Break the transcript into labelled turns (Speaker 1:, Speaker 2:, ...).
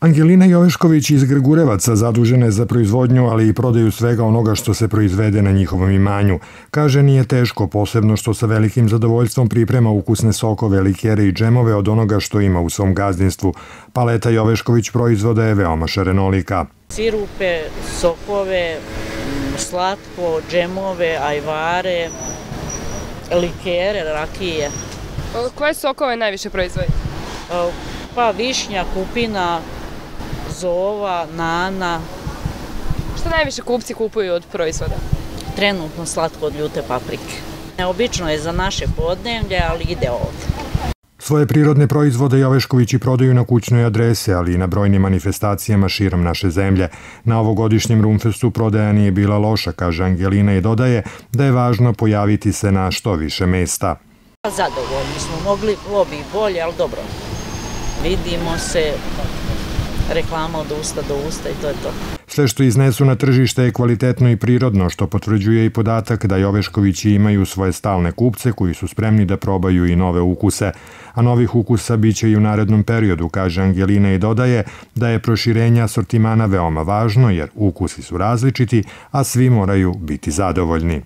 Speaker 1: Angelina Jovešković iz Gregurevaca zadužena je za proizvodnju, ali i prodaju svega onoga što se proizvede na njihovom imanju. Kaže, nije teško, posebno što sa velikim zadovoljstvom priprema ukusne sokove, likere i džemove od onoga što ima u svom gazdinstvu. Paleta Jovešković proizvoda je veoma šarenolika.
Speaker 2: Sirupe, sokove, slatko, džemove, ajvare, likere, rakije.
Speaker 3: Koje sokove najviše proizvodite?
Speaker 2: Pa višnja, kupina, zova, nana.
Speaker 3: Šta najviše kupci kupuju od proizvoda?
Speaker 2: Trenutno slatko od ljute paprike. Neobično je za naše podnevlje, ali ide ovde.
Speaker 1: Svoje prirodne proizvode Joveškovići prodaju na kućnoj adrese, ali i na brojnim manifestacijama širom naše zemlje. Na ovogodišnjem Rumfestu prodaja nije bila loša, kaže Angelina i dodaje da je važno pojaviti se na što više mesta.
Speaker 2: Zadovoljni smo, mogli bi bolje, ali dobro. Vidimo se, reklama od usta do usta i to je to.
Speaker 1: Sve što iznesu na tržište je kvalitetno i prirodno, što potvrđuje i podatak da Joveškovići imaju svoje stalne kupce koji su spremni da probaju i nove ukuse. A novih ukusa biće i u narednom periodu, kaže Angelina i dodaje da je proširenje asortimana veoma važno jer ukusi su različiti, a svi moraju biti zadovoljni.